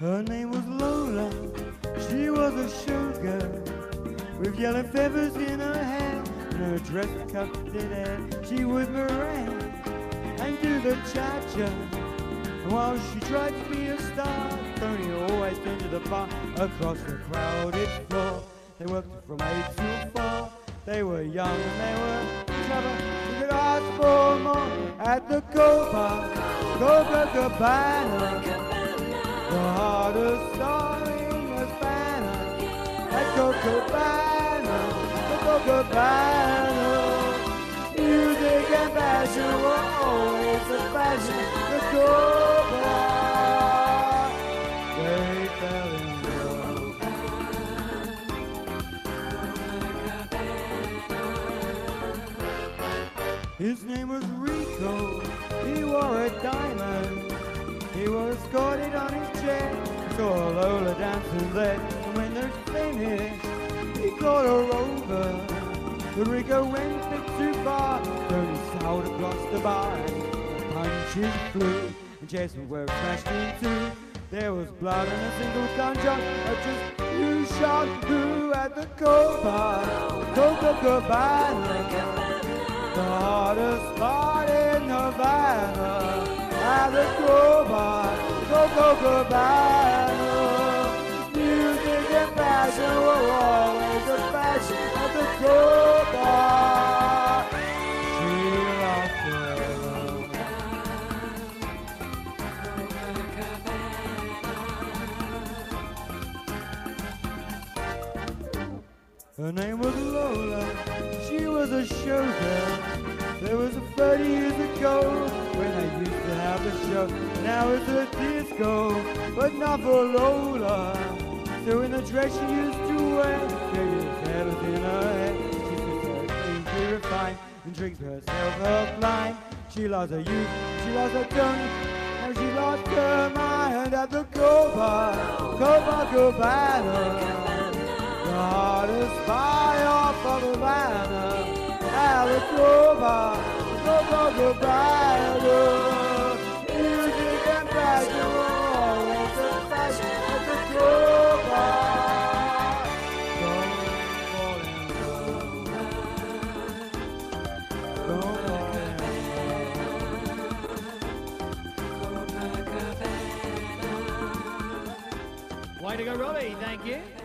Her name was Lola, she was a showgirl with yellow feathers in her hair and her dress cut in air. She would merengue and do the cha-cha. And while she tried to be a star, Tony always turned to the bar across the crowded floor. They worked from eight till four. They were young and they were clever. You could ask for more at the Copa, Copacabana. The hardest star in the Havana at Copacabana, Copacabana. Music and fashion were always the fashion. The His name was Rico. He wore a diamond. He was escorted on his chair. Saw Lola dancing there. And when they're finished, he called her over. But Rico went a bit too far. Tony sailed across the bar. And punches flew. And Jason were smashed in. There was blood and a single gunshot. But just you shot through at the Copa. Copacabana. The hardest spot in Havana At the Copa, Copacabana Music Her name was Lola, she was a showgirl. There was a 30 years ago when I used to have a show. Now it's a disco, but not for Lola. So in the dress she used to wear, there feathers in her hair. She sits her clean, purified, and drinks herself her blind. She lost her youth, she lost her tongue, and she lost her mind at the Copa, Copacabana. The Copacabana Music and the the Way to go, Robbie. Thank you.